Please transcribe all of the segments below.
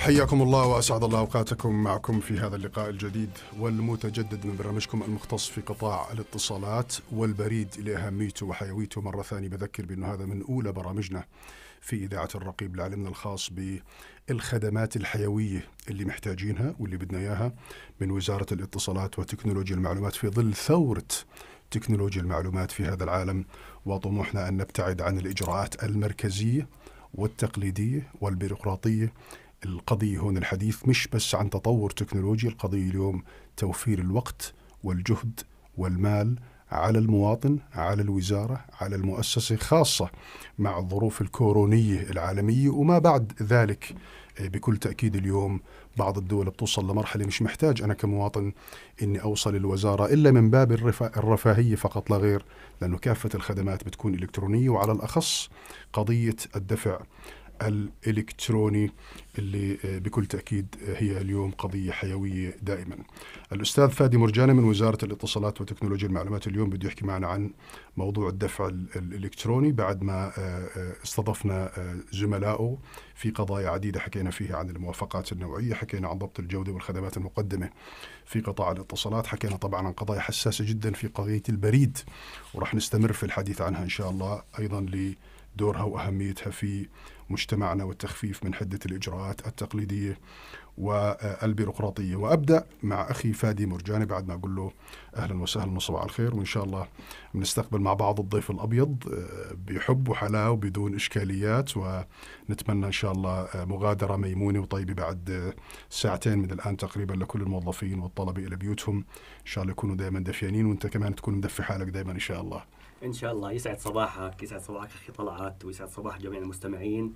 حياكم الله وأسعد الله أوقاتكم معكم في هذا اللقاء الجديد والمتجدد من برنامجكم المختص في قطاع الاتصالات والبريد لاهميته وحيويته مرة ثانية بذكر بانه هذا من أولى برامجنا في إذاعة الرقيب لعلمنا الخاص بالخدمات الحيوية اللي محتاجينها واللي بدنا إياها من وزارة الاتصالات وتكنولوجيا المعلومات في ظل ثورة تكنولوجيا المعلومات في هذا العالم وطموحنا أن نبتعد عن الإجراءات المركزية والتقليدية والبيروقراطية القضية هون الحديث مش بس عن تطور تكنولوجيا القضية اليوم توفير الوقت والجهد والمال على المواطن على الوزارة على المؤسسة خاصة مع الظروف الكورونية العالمية وما بعد ذلك. بكل تأكيد اليوم بعض الدول بتوصل لمرحلة مش محتاج أنا كمواطن إني أوصل الوزارة إلا من باب الرفاهية فقط لا غير لأنه كافة الخدمات بتكون إلكترونية وعلى الأخص قضية الدفع. الإلكتروني اللي بكل تأكيد هي اليوم قضية حيوية دائما. الأستاذ فادي مرجاني من وزارة الاتصالات وتكنولوجيا المعلومات اليوم بده يحكي معنا عن موضوع الدفع الإلكتروني بعد ما استضفنا زملائه في قضايا عديدة حكينا فيها عن الموافقات النوعية حكينا عن ضبط الجودة والخدمات المقدمة في قطاع الاتصالات حكينا طبعا عن قضايا حساسة جدا في قضية البريد ورح نستمر في الحديث عنها إن شاء الله أيضا لدورها وأهميتها في مجتمعنا والتخفيف من حدة الإجراءات التقليدية والبيروقراطية. وأبدأ مع أخي فادي مرجاني بعد ما أقول له أهلا وسهلا وصباح الخير. وإن شاء الله بنستقبل مع بعض الضيف الأبيض بحب وحلاوة بدون إشكاليات. ونتمنى إن شاء الله مغادرة ميمونة وطيبة بعد ساعتين من الآن تقريبا لكل الموظفين والطلبة إلى بيوتهم. إن شاء الله يكونوا دائما دفيانين وأنت كمان تكون مدفي حالك دائما إن شاء الله. إن شاء الله يسعد صباحك يسعد صباحك أخي طلعت ويسعد صباح جميع المستمعين.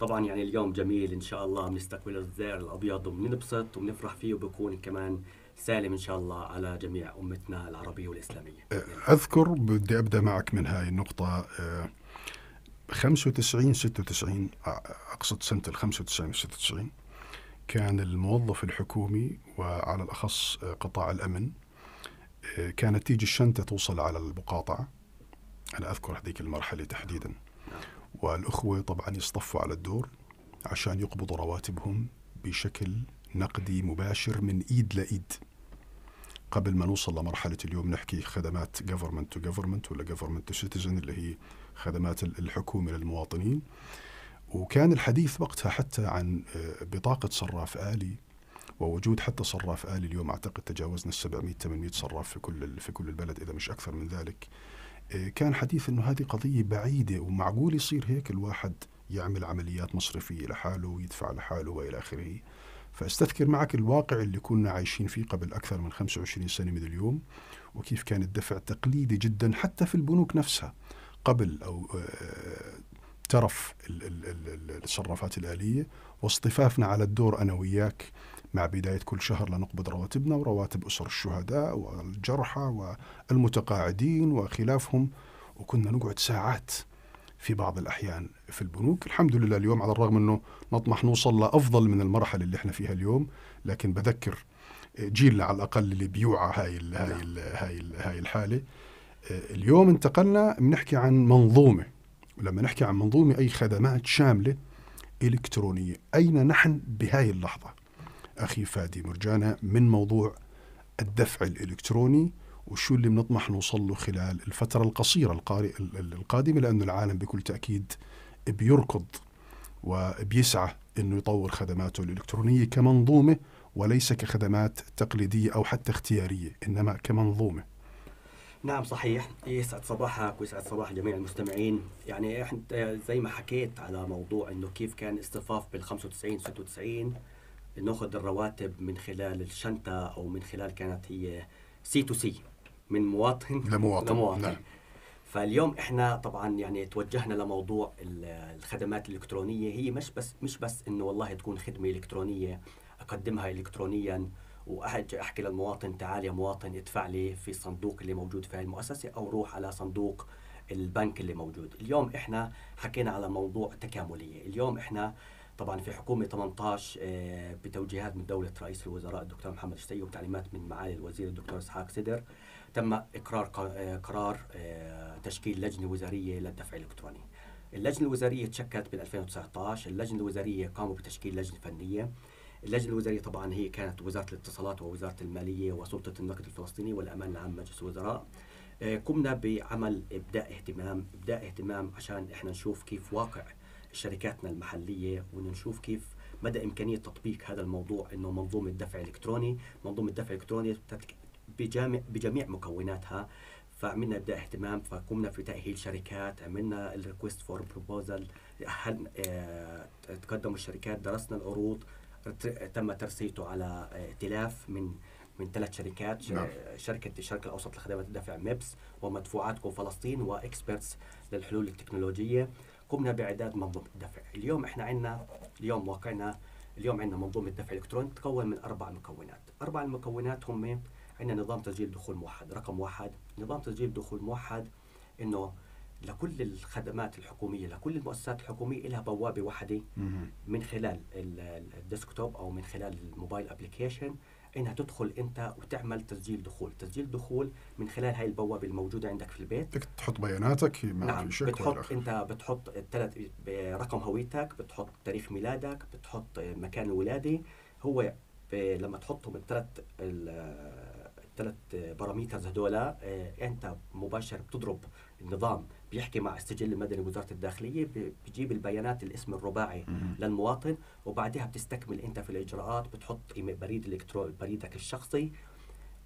طبعا يعني اليوم جميل إن شاء الله بنستقبل الزائر الأبيض وبننبسط وبنفرح فيه وبكون كمان سالم إن شاء الله على جميع أمتنا العربية والإسلامية. أذكر بدي أبدأ معك من هاي النقطة. 95 96 أقصد سنة ال 95 و 96 كان الموظف الحكومي وعلى الأخص قطاع الأمن. كانت تيجي الشنطة توصل على المقاطعة. أنا أذكر هذيك المرحلة تحديدا. والأخوة طبعا يصطفوا على الدور عشان يقبضوا رواتبهم بشكل نقدي مباشر من إيد لإيد. قبل ما نوصل لمرحلة اليوم نحكي خدمات government to government ولا government to citizen اللي هي خدمات الحكومة للمواطنين. وكان الحديث وقتها حتى عن بطاقة صراف آلي ووجود حتى صراف آلي اليوم أعتقد تجاوزنا ال 700 800 صراف في كل في كل البلد إذا مش أكثر من ذلك. كان حديث إنه هذه قضية بعيدة ومعقول يصير هيك الواحد يعمل عمليات مصرفية لحاله ويدفع لحاله وإلى آخره. فأستذكر معك الواقع اللي كنا عايشين فيه قبل أكثر من 25 سنة من اليوم وكيف كان الدفع تقليدي جدا حتى في البنوك نفسها قبل أو ترف الصرافات الآلية واصطفافنا على الدور أنا وياك مع بداية كل شهر لنقبض رواتبنا ورواتب أسر الشهداء والجرحى والمتقاعدين وخلافهم وكنا نقعد ساعات في بعض الأحيان في البنوك. الحمد لله اليوم على الرغم أنه نطمح نوصل لأفضل من المرحلة اللي إحنا فيها اليوم لكن بذكر جيلنا على الأقل اللي بيوعى هاي ال هاي ال هاي ال هاي الحالة. اليوم انتقلنا بنحكي عن منظومة. ولما نحكي عن منظومة أي خدمات شاملة إلكترونية. أين نحن بهاي اللحظة؟ أخي فادي مرجانة من موضوع الدفع الإلكتروني وشو اللي بنطمح نوصل له خلال الفترة القصيرة القادمة لأنه العالم بكل تأكيد بيركض وبيسعى أنه يطور خدماته الإلكترونية كمنظومة وليس كخدمات تقليدية أو حتى اختيارية إنما كمنظومة. نعم صحيح. يسعد صباحك ويسعد صباح جميع المستمعين. يعني انت زي ما حكيت على موضوع إنه كيف كان اصطفاف بال 95 96 ناخذ الرواتب من خلال الشنطة أو من خلال كانت هي سي تو سي من مواطن لمواطن, لمواطن. نعم. فاليوم إحنا طبعا يعني توجهنا لموضوع الخدمات الإلكترونية هي مش بس مش بس إنه والله تكون خدمة إلكترونية أقدمها الكترونيا واجي أحكي للمواطن تعال يا مواطن ادفع لي في الصندوق اللي موجود في المؤسسة أو روح على صندوق البنك اللي موجود اليوم إحنا حكينا على موضوع تكاملية اليوم إحنا طبعا في حكومة 18 بتوجيهات من دولة رئيس الوزراء الدكتور محمد الشتي وتعليمات من معالي الوزير الدكتور إسحاق سدر تم إقرار قرار تشكيل لجنة وزارية للدفع الإلكتروني. اللجنة الوزارية تشكلت بال 2019 اللجنة الوزارية قاموا بتشكيل لجنة فنية. اللجنة الوزارية طبعا هي كانت وزارة الاتصالات ووزارة المالية وسلطة النقد الفلسطيني والأمان العام مجلس الوزراء. آه، قمنا بعمل إبداء اهتمام إبداء اهتمام عشان إحنا نشوف كيف واقع شركاتنا المحلية ونشوف كيف مدى إمكانية تطبيق هذا الموضوع إنه منظومة دفع إلكتروني. منظومة دفع إلكتروني بجامع بجميع مكوناتها. فعملنا إبداء اهتمام فقمنا في تأهيل شركات عملنا ال request for proposal تقدموا الشركات درسنا العروض. تم ترسيته على ائتلاف من من ثلاث شركات. نعم. شركة الشرق الأوسط لخدمات الدفع MEPS ومدفوعاتكم فلسطين و Experts للحلول التكنولوجية. قمنا بإعداد منظومة الدفع. اليوم إحنا عندنا اليوم واقعنا اليوم عندنا منظومة دفع إلكتروني تتكون من أربع مكونات. أربع المكونات هم عندنا نظام تسجيل دخول موحد رقم واحد. نظام تسجيل دخول موحد إنه لكل الخدمات الحكومية لكل المؤسسات الحكومية لها بوابة واحدة من خلال ال desktop أو من خلال ال mobile application إنها تدخل أنت وتعمل تسجيل دخول. تسجيل دخول من خلال هاي البوابة الموجودة عندك في البيت. بدك تحط بياناتك ما نعم. في شك بتحط أنت بتحط الثلاث رقم هويتك بتحط تاريخ ميلادك بتحط مكان الولاده هو لما تحطهم الثلاث الثلاث parameters هدول آه، أنت مباشر بتضرب النظام بيحكي مع السجل المدني وزاره الداخلية بيجيب البيانات الاسم الرباعي للمواطن وبعدها بتستكمل انت في الإجراءات بتحط بريد الالكتروني بريدك الشخصي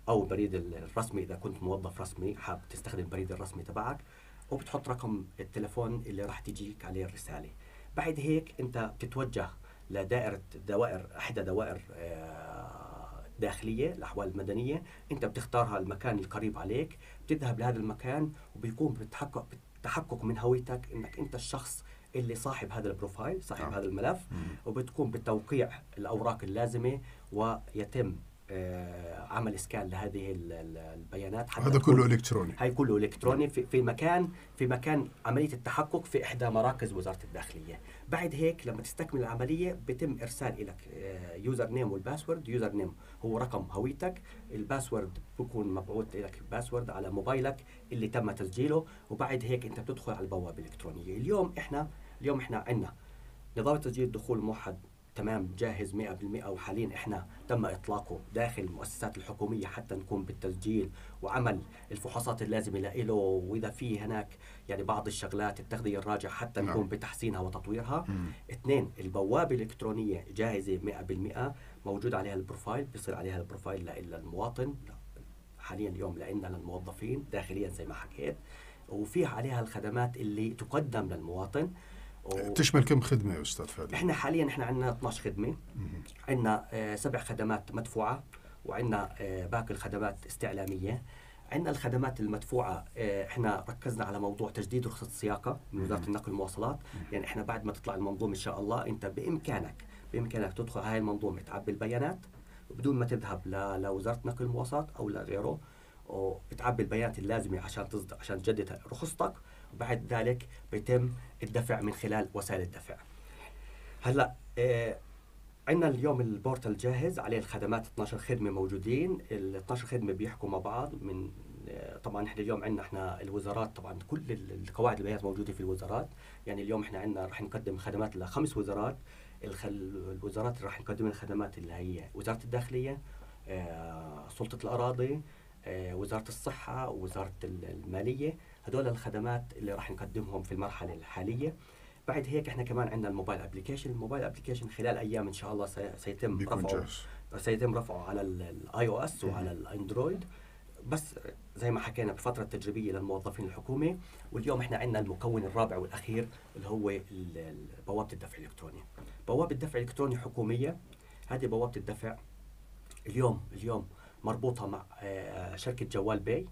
أو بريد الرسمي إذا كنت موظف رسمي حاب تستخدم البريد الرسمي تبعك وبتحط رقم التليفون اللي راح تجيك عليه الرسالة. بعد هيك انت بتتوجه لدائرة دوائر إحدى دوائر آه، داخلية الأحوال المدنية أنت بتختارها المكان القريب عليك بتذهب لهذا المكان وبيكون بتحقق تحقق من هويتك إنك أنت الشخص اللي صاحب هذا البروفايل صاحب آه. هذا الملف مم. وبتكون بتوقيع الأوراق اللازمة ويتم عمل إسكان لهذه البيانات حتى هذا كله إلكتروني. هاي كله إلكتروني في, في مكان في مكان عملية التحقق في إحدى مراكز وزارة الداخلية. بعد هيك لما تستكمل العملية بيتم إرسال لك username وال password. username هو رقم هويتك. ال password بكون مبعوث لك password على موبايلك اللي تم تسجيله. وبعد هيك أنت بتدخل على البوابة الإلكترونية. اليوم إحنا اليوم إحنا عندنا نظام تسجيل الدخول الموحد تمام جاهز 100% وحاليا إحنا تم إطلاقه داخل المؤسسات الحكومية حتى نكون بالتسجيل وعمل الفحوصات اللازمة له وإذا في هناك يعني بعض الشغلات التغذية الراجعه حتى. نقوم بتحسينها وتطويرها. اثنين البوابة الإلكترونية جاهزة 100% موجود عليها ال profile بيصير عليها ال profile للمواطن حاليا اليوم لنا للموظفين داخليا زي ما حكيت وفيها عليها الخدمات اللي تقدم للمواطن تشمل كم خدمة يا أستاذ فادي؟ إحنا حاليا إحنا عندنا 12 خدمة. عندنا آه سبع خدمات مدفوعة وعندنا آه باقي الخدمات استعلامية. عندنا الخدمات المدفوعة آه، إحنا ركزنا على موضوع تجديد رخصة السياقة من وزارة النقل والمواصلات. يعني إحنا بعد ما تطلع المنظومة إن شاء الله أنت بإمكانك بإمكانك تدخل هاي المنظومة تعبي البيانات. بدون ما تذهب لوزارة نقل المواصلات أو لغيره وبتعبي البيانات اللازمة عشان تصدق عشان تجدد رخصتك وبعد ذلك بيتم الدفع من خلال وسائل الدفع. هلأ آه عندنا اليوم البورتال جاهز عليه الخدمات 12 خدمة موجودين. ال 12 خدمة بيحكوا مع بعض من آه، طبعا إحنا اليوم عندنا إحنا الوزارات طبعا كل القواعد البيانات موجودة في الوزارات. يعني اليوم إحنا عندنا رح نقدم خدمات لخمس وزارات. الوزارات اللي رح نقدم الخدمات اللي هي وزارة الداخلية آه، سلطة الأراضي آه، وزارة الصحة ووزاره المالية. هدول الخدمات اللي راح نقدمهم في المرحلة الحالية. بعد هيك إحنا كمان عندنا ال mobile application ال mobile application خلال أيام إن شاء الله سيتم رفعه. سيتم رفعه على ال iOS وعلى ال Android بس زي ما حكينا بفترة تجريبية للموظفين الحكومة واليوم إحنا عندنا المكون الرابع والأخير اللي هو بوابة الدفع الإلكتروني. بوابة الدفع الإلكتروني حكومية. هذه بوابة الدفع اليوم اليوم مربوطة مع آه، شركة Jawwal Pay.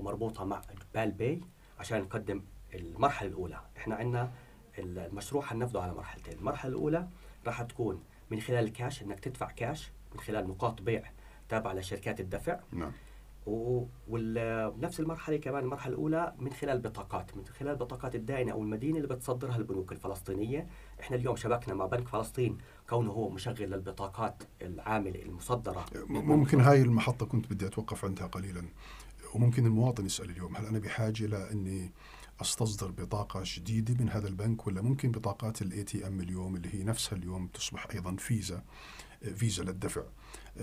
ومربوطة مع PalPay عشان نقدم المرحلة الأولى. إحنا عندنا المشروع حننفذه على مرحلتين. المرحلة الأولى راح تكون من خلال الكاش إنك تدفع كاش من خلال نقاط بيع تابعة لشركات الدفع. نعم. ونفس المرحلة كمان المرحلة الأولى من خلال بطاقات. من خلال بطاقات الدائنة أو المدينة اللي بتصدرها البنوك الفلسطينية. إحنا اليوم شبكنا مع بنك فلسطين كونه هو مشغل للبطاقات العاملة المصدرة. ممكن هاي المحطة كنت بدي أتوقف عندها قليلا. وممكن المواطن يسأل اليوم هل أنا بحاجة لاني أستصدر بطاقة جديدة من هذا البنك ولا ممكن بطاقات ال ATM اليوم اللي هي نفسها اليوم تصبح أيضا فيزا فيزا للدفع؟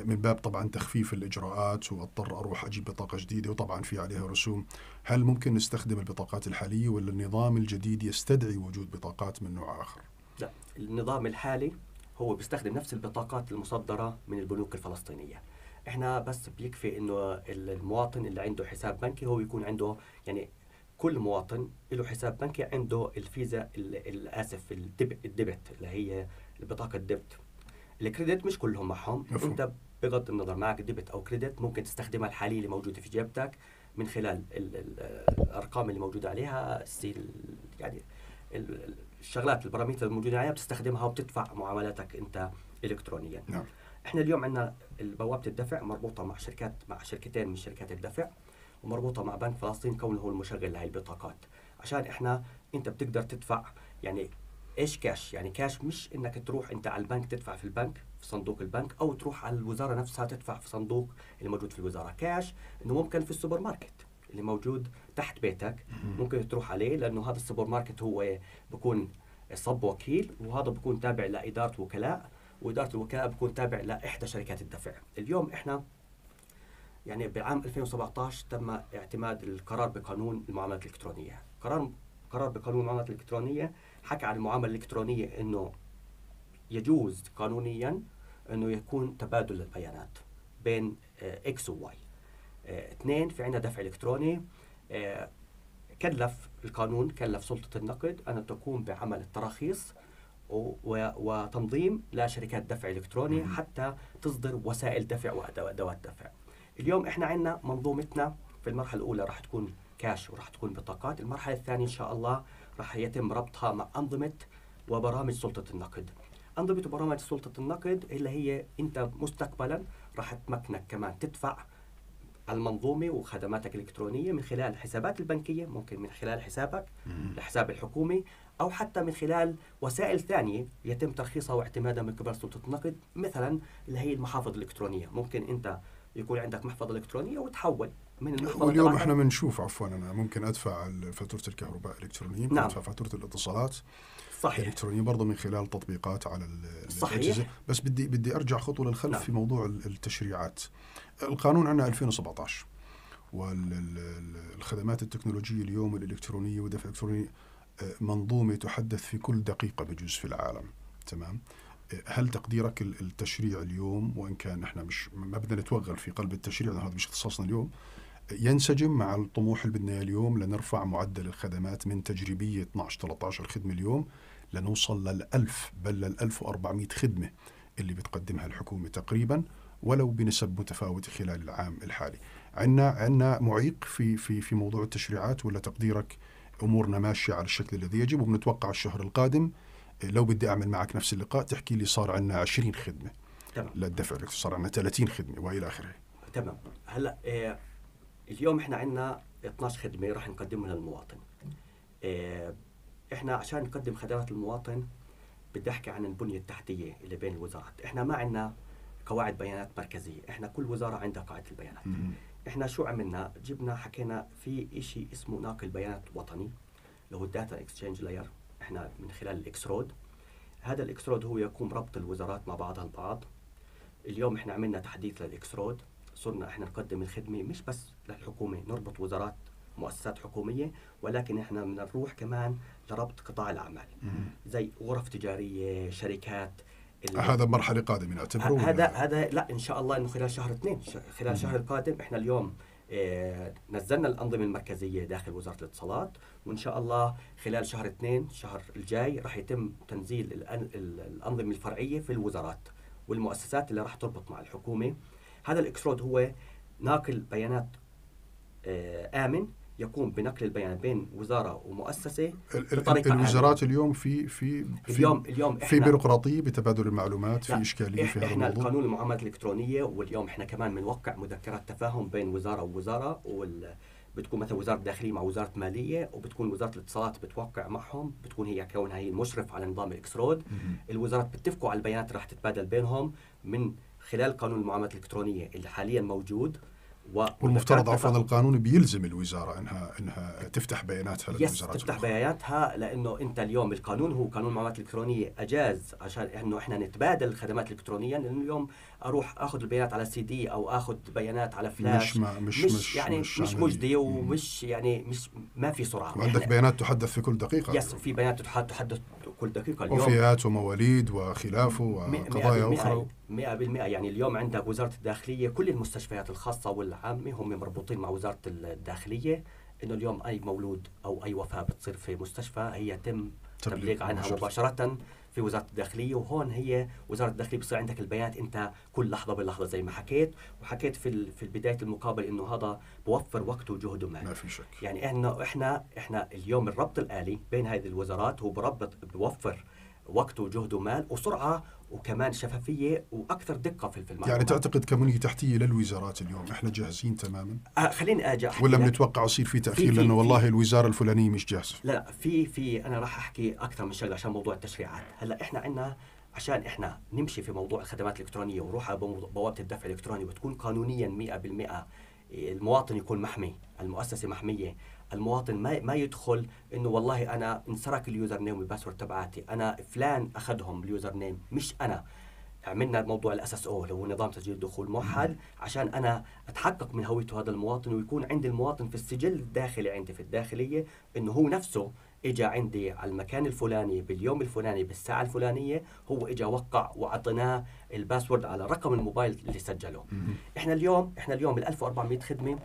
من باب طبعا تخفيف الإجراءات واضطر أروح أجيب بطاقة جديدة وطبعا في عليها رسوم. هل ممكن نستخدم البطاقات الحالية ولا النظام الجديد يستدعي وجود بطاقات من نوع آخر؟ لا النظام الحالي هو بيستخدم نفس البطاقات المصدرة من البنوك الفلسطينية. إحنا بس بيكفي إنه المواطن اللي عنده حساب بنكي هو يكون عنده يعني كل مواطن له حساب بنكي عنده الفيزا الأسف ال debit اللي هي البطاقه ال debit ال credit مش كلهم معهم مفهوم. أنت بغض النظر معك debit أو credit ممكن تستخدمها الحالية اللي موجودة في جيبتك من خلال ال ال الأرقام اللي موجودة عليها يعني الشغلات البراميتر الموجودة عليها بتستخدمها وبتدفع معاملاتك أنت الكترونيا نعم. إحنا اليوم عندنا بوابه الدفع مربوطة مع شركات مع شركتين من شركات الدفع ومربوطة مع بنك فلسطين كونه هو المشغل لهي البطاقات. عشان إحنا أنت بتقدر تدفع يعني إيش كاش يعني كاش مش إنك تروح أنت على البنك تدفع في البنك في صندوق البنك أو تروح على الوزارة نفسها تدفع في صندوق اللي موجود في الوزارة. كاش إنه ممكن في السوبر ماركت اللي موجود تحت بيتك. ممكن تروح عليه لأنه هذا السوبر ماركت هو بكون صب وكيل وهذا بكون تابع لإدارة وكلاء. وإدارة الوكلاء بكون تابع لإحدى شركات الدفع. اليوم إحنا يعني بعام 2017 تم اعتماد القرار بقانون المعاملات الإلكترونية. قرار قرار بقانون المعاملات الإلكترونية حكى عن المعاملة الإلكترونية إنه يجوز قانونيا إنه يكون تبادل البيانات بين X و Y اثنين في عندنا دفع إلكتروني. آه، كلف القانون كلف سلطة النقد أن تقوم بعمل التراخيص وتنظيم لشركات دفع إلكتروني حتى تصدر وسائل دفع وأدوات دفع. اليوم إحنا عندنا منظومتنا في المرحلة الأولى راح تكون كاش وراح تكون بطاقات، المرحلة الثانية إن شاء الله راح يتم ربطها مع أنظمة وبرامج سلطة النقد. أنظمة وبرامج سلطة النقد اللي هي أنت مستقبلا راح تمكنك كمان تدفع المنظومة وخدماتك الإلكترونية من خلال الحسابات البنكية ممكن من خلال حسابك الحساب الحكومي أو حتى من خلال وسائل ثانية يتم ترخيصها واعتمادها من قبل سلطة النقد مثلا اللي هي المحافظ الإلكترونية ممكن أنت يكون عندك محفظة إلكترونية وتحول من المحفظة واليوم إحنا بنشوف عفوا أنا ممكن أدفع فاتورة الكهرباء الإلكترونية ممكن نعم. أدفع فاتورة الاتصالات صحيح الإلكترونية برضه من خلال تطبيقات على. الأجهزة بس بدي بدي أرجع خطوة للخلف نعم. في موضوع التشريعات القانون عندنا 2017 والخدمات التكنولوجية اليوم الإلكترونية والدفع الإلكتروني منظومة تحدث في كل دقيقة بجوز في العالم تمام؟ هل تقديرك التشريع اليوم وإن كان إحنا مش ما بدنا نتوغل في قلب التشريع هذا مش اختصاصنا اليوم ينسجم مع الطموح اللي بدنا اليوم لنرفع معدل الخدمات من تجريبية 12 13 خدمة اليوم لنوصل للألف بل لل 1400 خدمة اللي بتقدمها الحكومة تقريبا ولو بنسب متفاوتة خلال العام الحالي. عندنا عندنا معيق في في في موضوع التشريعات ولا تقديرك أمورنا ماشية على الشكل الذي يجب وبنتوقع الشهر القادم لو بدي أعمل معك نفس اللقاء تحكي لي صار عندنا 20 خدمة. تمام. للدفع صار عندنا 30 خدمة وإلى آخره. تمام. هلأ إيه اليوم إحنا عندنا 12 خدمة راح نقدمها للمواطن. إيه إحنا عشان نقدم خدمات للمواطن بدي أحكي عن البنية التحتية اللي بين الوزارات. إحنا ما عندنا قواعد بيانات مركزية. إحنا كل وزارة عندها قاعدة البيانات. مم. إحنا شو عملنا؟ جبنا حكينا في شيء اسمه ناقل بيانات وطني اللي هو ال data exchange layer إحنا من خلال ال X-Road هذا ال X-Road هو يقوم ربط الوزارات مع بعضها البعض. اليوم إحنا عملنا تحديث لل X-Road صرنا إحنا نقدم الخدمة مش بس للحكومة نربط وزارات مؤسسات حكومية ولكن إحنا بدنا نروح كمان لربط قطاع الأعمال. زي غرف تجارية شركات هذا مرحلة قادمة نعتبره هذا هذا لا إن شاء الله إنه خلال شهر اثنين خلال مم. الشهر القادم إحنا اليوم آه، نزلنا الأنظمة المركزية داخل وزارة الاتصالات وإن شاء الله خلال شهر اثنين الشهر الجاي راح يتم تنزيل الأن- ال- الأنظمة الفرعية في الوزارات والمؤسسات اللي راح تربط مع الحكومة هذا ال X-Road هو ناقل بيانات آه، آمن يقوم بنقل البيانات بين وزارة ومؤسسة بطريقة الوزارات اليوم في في في اليوم اليوم في بيروقراطية بتبادل المعلومات في إشكالية في هذا إحنا الموضوع. القانون المعاملات الإلكترونية واليوم إحنا كمان بنوقع مذكرات تفاهم بين وزارة ووزارة وال بتكون مثلا وزارة الداخليه مع وزارة مالية وبتكون وزارة الاتصالات بتوقع معهم بتكون هي كونها هي المشرف على نظام ال X-Road مم. الوزارات بتتفقوا على البيانات راح تتبادل بينهم من خلال قانون المعاملات الإلكترونية اللي حاليا موجود. والمفترض عفوا القانون بيلزم الوزارة انها إنها تفتح بياناتها للوزارات تفتح الأخرى. بياناتها لأنه أنت اليوم القانون هو قانون المعلومات الإلكترونية. أجاز عشان إنه إحنا نتبادل الخدمات الالكترونيا لأنه اليوم أروح آخذ البيانات على سي دي أو آخذ بيانات على فلاش. مش ما مش مش, مش يعني مش, مش مجدي ومش يعني مش ما في سرعة. وعندك بيانات تحدث في كل دقيقة. yes في بيانات تحدث كل دقيقة اليوم. وفئات ومواليد وخلافه وقضايا أخرى. 100% يعني اليوم عندك وزارة الداخلية كل المستشفيات الخاصة والعامة هم مربوطين مع وزارة الداخلية إنه اليوم أي مولود أو أي وفاة بتصير في مستشفى هي يتم تبليغ عنها مباشرة. في وزارة الداخلية وهون هي وزارة الداخلية بصير عندك البيانات انت كل لحظة بلحظة زي ما حكيت وحكيت في في بدايه المقابله إنه هذا بوفر وقت وجهد ومال. ما في شك. يعني انه إحنا إحنا اليوم الربط الآلي بين هذه الوزارات هو بربط بوفر وقت وجهد ومال وسرعة وكمان شفافية وأكثر دقة في المعلومات يعني تعتقد كبنيه تحتية للوزارات اليوم إحنا جاهزين تماما؟ آه خليني أجي ولا بنتوقع يصير في تاخير لأنه والله الوزارة الفلانية مش جاهزة. لا في في أنا راح أحكي أكثر من شغلة عشان موضوع التشريعات. هلأ إحنا عندنا عشان إحنا نمشي في موضوع الخدمات الإلكترونية ونروح على بوابة الدفع الإلكتروني وتكون قانونيا 100% المواطن يكون محمي المؤسسة محمية. المواطن ما ما يدخل إنه والله أنا انسرق ال username وال password تبعاتي أنا فلان أخذهم ال username مش أنا. عملنا موضوع ال SSO اللي هو نظام تسجيل الدخول موحد عشان أنا أتحقق من هويته هذا المواطن ويكون عندي المواطن في السجل الداخلي عندي في الداخلية إنه هو نفسه اجى عندي على المكان الفلاني باليوم الفلاني بالساعة الفلانية هو اجى وقع وأعطيناه ال password على رقم الموبايل اللي سجله. إحنا اليوم إحنا اليوم ال 1400 خدمة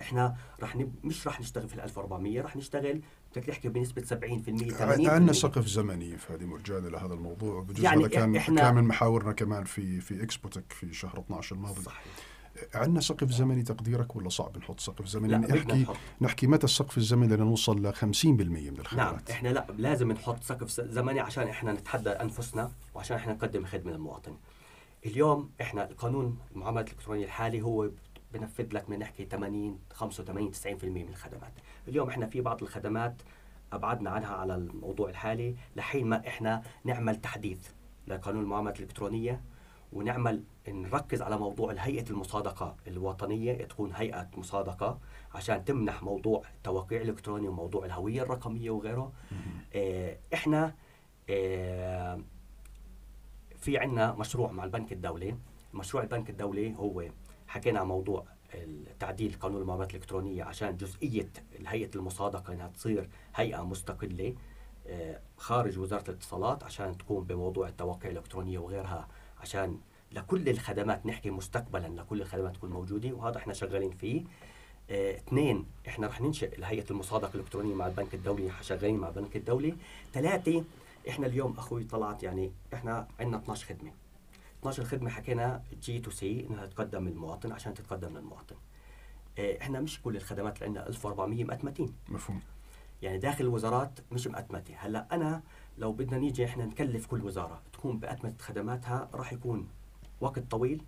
إحنا رح نب... مش رح نشتغل في ال 1400 رح نشتغل بدك تحكي بنسبة 70% 80% عندنا سقف زمني في هذه مرجانه لهذا الموضوع بجوز يعني هذا كان إحنا كان من محاورنا كمان في في إكسبوتك في شهر 12 الماضي. صحيح. عندنا سقف زمني تقديرك ولا صعب نحط سقف زمني؟ لا نحكي نحط. نحكي متى السقف الزمني بدنا نوصل ل 50% من الخدمات نعم إحنا لا لازم نحط سقف زمني عشان إحنا نتحدى أنفسنا وعشان إحنا نقدم خدمة للمواطن. اليوم إحنا القانون المعاملات الإلكترونية الحالي هو بنفذ لك من نحكي 80 85 90% من الخدمات. اليوم إحنا في بعض الخدمات أبعدنا عنها على الموضوع الحالي لحين ما إحنا نعمل تحديث لقانون المعاملات الإلكترونية ونعمل نركز على موضوع هيئه المصادقة الوطنية تكون هيئة مصادقة عشان تمنح موضوع التوقيع الإلكتروني وموضوع الهوية الرقمية وغيره. آه إحنا آه في عندنا مشروع مع البنك الدولي. مشروع البنك الدولي هو حكينا عن موضوع تعديل قانون المعاملات الإلكترونية عشان جزئية هيئة المصادقة إنها تصير هيئة مستقلة آه، خارج وزارة الاتصالات عشان تقوم بموضوع التوقع الإلكترونية وغيرها عشان لكل الخدمات نحكي مستقبلا لكل الخدمات تكون موجودة وهذا إحنا شغالين فيه. آه اثنين إحنا رح ننشئ هيئة المصادقة الإلكترونية مع البنك الدولي شغالين مع البنك الدولي. ثلاثة إحنا اليوم أخوي طلعت يعني إحنا عندنا 12 خدمة. 12 خدمة حكينا جي تو سي إنها تقدم للمواطن عشان تتقدم للمواطن. آه، إحنا مش كل الخدمات اللي عندنا 1400 مأتمتين. مفهوم. يعني داخل الوزارات مش مأتمتة. هلأ أنا لو بدنا نيجي إحنا نكلف كل وزارة تكون بأتمتة خدماتها راح يكون وقت طويل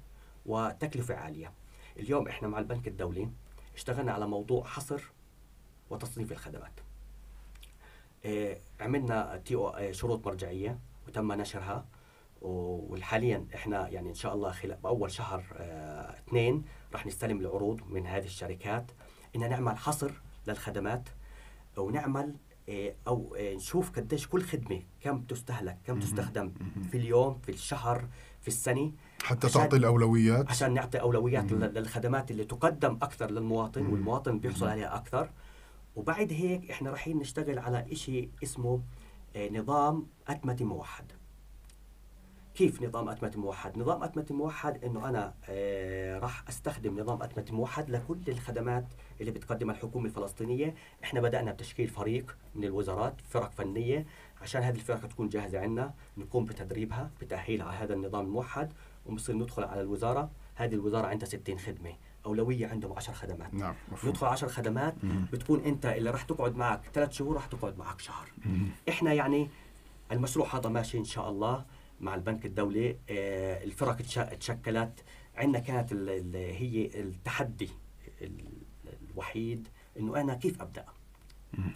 وتكلفة عالية. اليوم إحنا مع البنك الدولي اشتغلنا على موضوع حصر وتصنيف الخدمات. آه عملنا تي أو شروط مرجعية وتم نشرها. وحاليا إحنا يعني إن شاء الله خلال بأول شهر آه اثنين راح نستلم العروض من هذه الشركات. إن نعمل حصر للخدمات ونعمل آه أو آه نشوف قديش كل خدمة كم تستهلك كم تستخدم في اليوم في الشهر في السنة. حتى تعطي الأولويات. عشان نعطي أولويات للخدمات اللي تقدم أكثر للمواطن والمواطن بيحصل عليها أكثر. وبعد هيك إحنا رايحين نشتغل على شيء اسمه آه نظام اتمته موحد. كيف نظام أتمتة موحد؟ نظام أتمتة موحد إنه أنا آه راح أستخدم نظام أتمتة موحد لكل الخدمات اللي بتقدمها الحكومة الفلسطينية، إحنا بدأنا بتشكيل فريق من الوزارات، فرق فنية، عشان هذه الفرق تكون جاهزة عندنا، نقوم بتدريبها، بتأهيلها على هذا النظام الموحد، وبصير ندخل على الوزارة، هذه الوزارة عندها 60 خدمة، أولوية عندهم 10 خدمات. نعم مفهوم. ندخل 10 خدمات مم. بتكون أنت اللي راح تقعد معك ثلاث شهور راح تقعد معك شهر. مم. إحنا يعني المشروع هذا ماشي إن شاء الله مع البنك الدولي الفرق تشكلت عندنا كانت هي التحدي الوحيد إنه أنا كيف أبدأ؟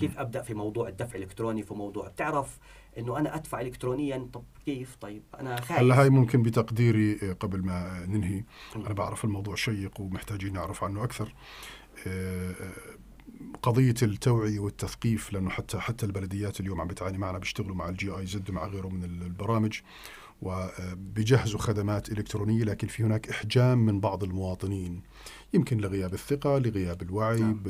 كيف أبدأ في موضوع الدفع الإلكتروني في موضوع بتعرف إنه أنا أدفع الكترونيا طب كيف؟ طيب أنا خايف. هلا هاي ممكن بتقديري آه، قبل ما ننهي؟ أنا بعرف الموضوع شيق ومحتاجين نعرف عنه أكثر. آه، آه، قضية التوعية والتثقيف لأنه حتى حتى البلديات اليوم عم بتعاني معنا بيشتغلوا مع الجي آي زد ومع غيره من البرامج وبيجهزوا خدمات إلكترونية لكن في هناك إحجام من بعض المواطنين يمكن لغياب الثقة لغياب الوعي نعم.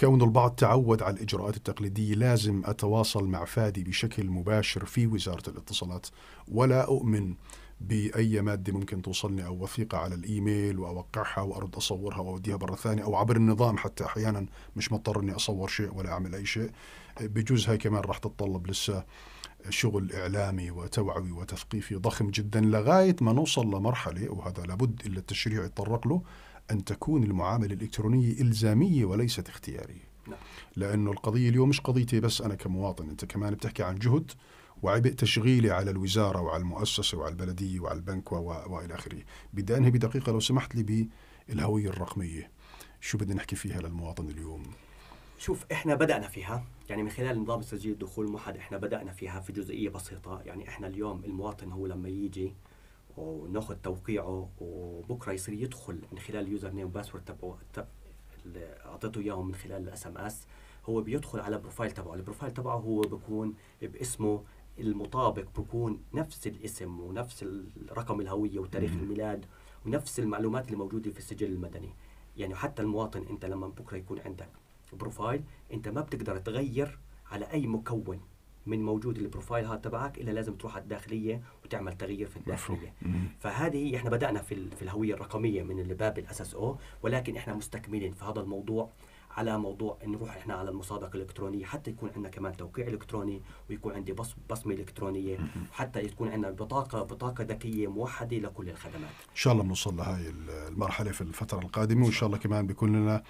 كون البعض تعود على الإجراءات التقليدية لازم أتواصل مع فادي بشكل مباشر في وزارة الاتصالات ولا أؤمن بأي مادة ممكن توصلني أو وثيقة على الإيميل وأوقعها وأرد أصورها وأوديها برا ثانية أو عبر النظام حتى أحيانا مش مضطر أني أصور شيء ولا أعمل أي شيء بجوز هاي كمان راح تتطلب لسه شغل إعلامي وتوعوي وتثقيفي ضخم جدا لغاية ما نوصل لمرحلة وهذا لابد إلا التشريع يتطرق له أن تكون المعاملة الإلكترونية إلزامية وليست اختيارية نعم. لأنه القضية اليوم مش قضيتي بس أنا كمواطن أنت كمان بتحكي عن جهد وعبء تشغيلي على الوزارة وعلى المؤسسة وعلى البلدية وعلى البنك وإلى آخره. بدي أنهي بدقيقة لو سمحت لي بالهوية الرقمية. شو بدنا نحكي فيها للمواطن اليوم؟ شوف إحنا بدأنا فيها يعني من خلال نظام تسجيل الدخول الموحد إحنا بدأنا فيها في جزئية بسيطة. يعني إحنا اليوم المواطن هو لما يجي وناخذ توقيعه وبكرة يصير يدخل من خلال ال username password تبعه اللي أعطيته إياهم من خلال ال SMS. هو بيدخل على ال profile تبعه. ال profile تبعه هو بيكون باسمه المطابق بيكون نفس الاسم ونفس رقم الهوية وتاريخ الميلاد ونفس المعلومات اللي موجودة في السجل المدني. يعني حتى المواطن انت لما بكرة يكون عندك profile انت ما بتقدر تغير على أي مكون من موجود ال profile هذا تبعك إلا لازم تروح على الداخلية وتعمل تغيير في الداخلية. فهذه هي إحنا بدأنا في في الهوية الرقمية من الباب ال SSO ولكن إحنا مستكملين في هذا الموضوع على موضوع نروح إحنا على المصادقة الإلكترونية حتى يكون عندنا كمان توقيع إلكتروني ويكون عندي بص بصمة إلكترونية. وحتى يكون عندنا بطاقة بطاقة ذكية موحدة لكل الخدمات. إن شاء الله بنوصل لهي المرحلة في الفترة القادمة وإن شاء الله كمان بيكون لنا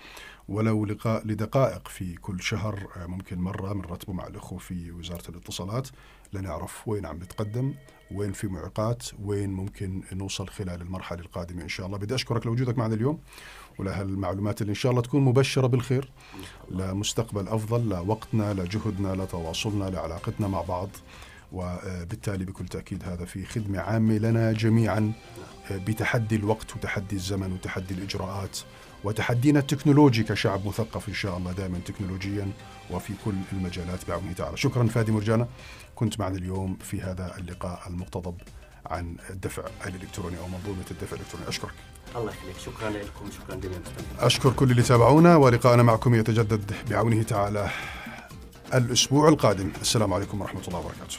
ولو لقاء لدقائق في كل شهر آه، ممكن مرة بنرتبه مع الأخوة في وزارة الاتصالات لنعرف وين عم نتقدم وين في معيقات وين ممكن نوصل خلال المرحلة القادمة إن شاء الله. بدي أشكرك لوجودك معنا اليوم. ولهالمعلومات اللي إن شاء الله تكون مبشرة بالخير. لمستقبل أفضل لوقتنا لجهدنا لتواصلنا لعلاقتنا مع بعض. وبالتالي بكل تأكيد هذا في خدمة عامة لنا جميعا بتحدي الوقت وتحدي الزمن وتحدي الإجراءات وتحدينا التكنولوجي كشعب مثقف إن شاء الله دائما تكنولوجيا وفي كل المجالات بعونه تعالى. شكرا فادي مرجانة. كنت معنا اليوم في هذا اللقاء المقتضب عن الدفع الإلكتروني أو منظومة الدفع الإلكتروني. أشكرك. الله يخليك. شكرا لكم شكرا جزيلا أشكر كل اللي تابعونا ولقاءنا معكم يتجدد بعونه تعالى الأسبوع القادم. السلام عليكم ورحمة الله وبركاته.